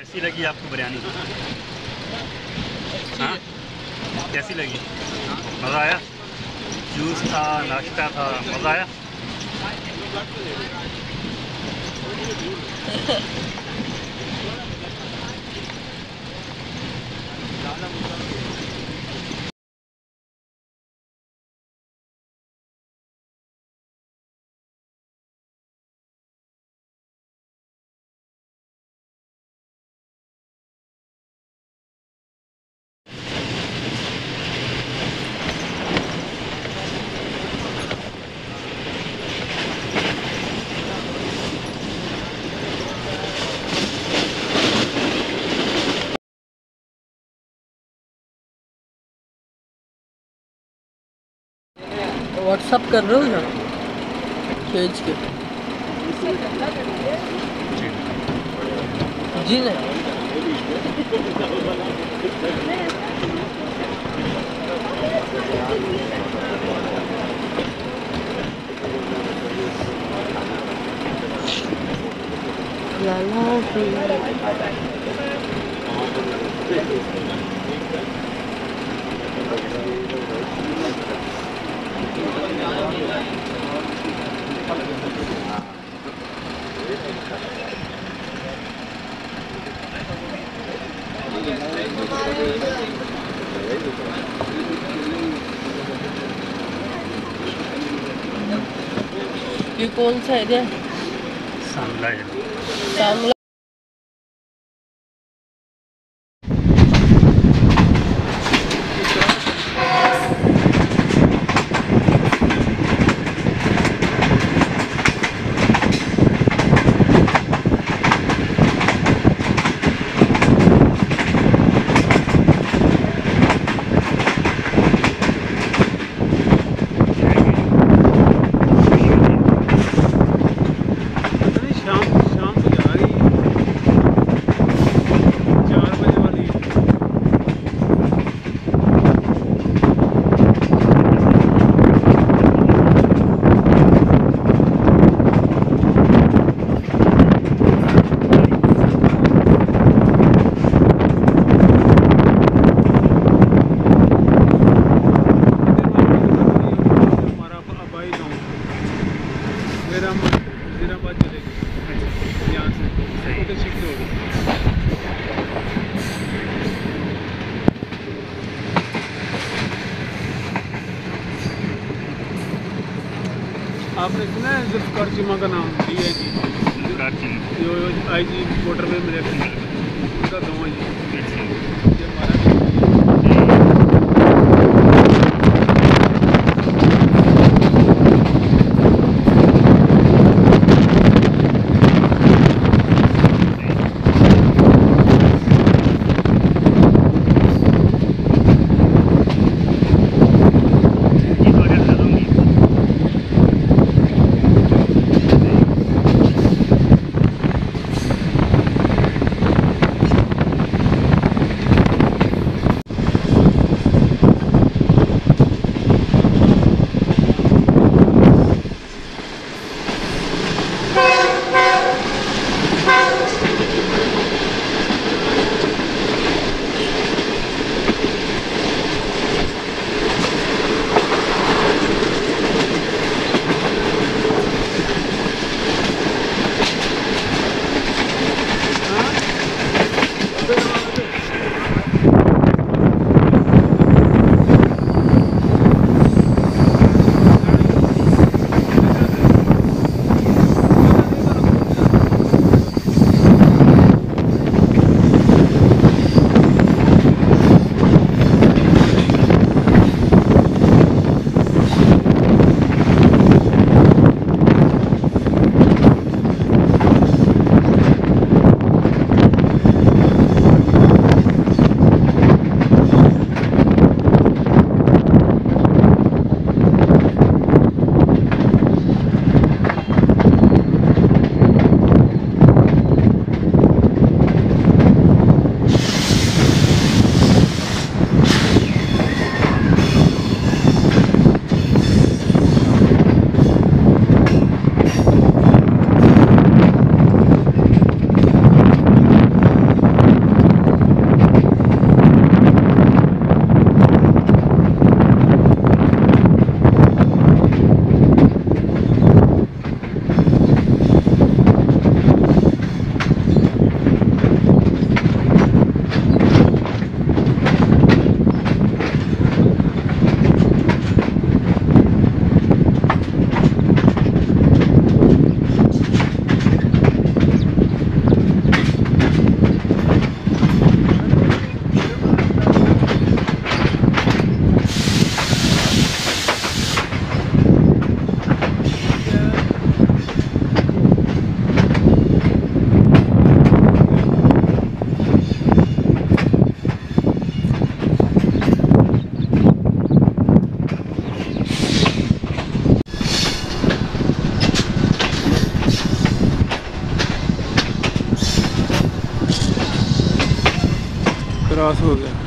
कैसी लगी आपको बिरयानी? हाँ? कैसी लगी? मज़ा आया? जूस था नाश्ता था मज़ा आया? व्हाट्सअप कर रहे हो ना भेज के जी नहीं ला। ये कौन सा एरिया है सांभला है सांगला है जुल्फकार त्रास हो गया।